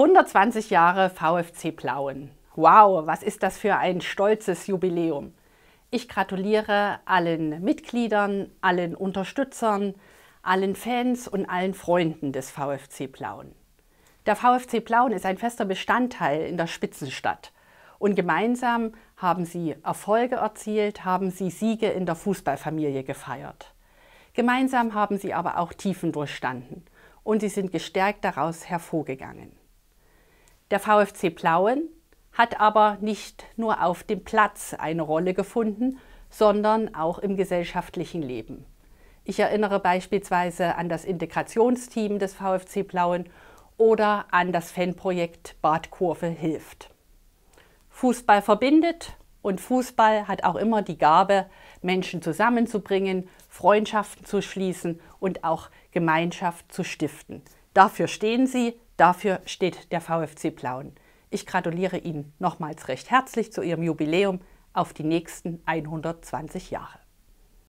120 Jahre VfC Plauen. Wow, was ist das für ein stolzes Jubiläum. Ich gratuliere allen Mitgliedern, allen Unterstützern, allen Fans und allen Freunden des VfC Plauen. Der VfC Plauen ist ein fester Bestandteil in der Spitzenstadt und gemeinsam haben sie Erfolge erzielt, haben sie Siege in der Fußballfamilie gefeiert. Gemeinsam haben sie aber auch Tiefen durchstanden und sie sind gestärkt daraus hervorgegangen. Der VfC Plauen hat aber nicht nur auf dem Platz eine Rolle gefunden, sondern auch im gesellschaftlichen Leben. Ich erinnere beispielsweise an das Integrationsteam des VfC Plauen oder an das Fanprojekt Bad Kurve hilft. Fußball verbindet und Fußball hat auch immer die Gabe, Menschen zusammenzubringen, Freundschaften zu schließen und auch Gemeinschaft zu stiften. Dafür stehen sie, Dafür steht der VfC Plauen. Ich gratuliere Ihnen nochmals recht herzlich zu Ihrem Jubiläum auf die nächsten 120 Jahre.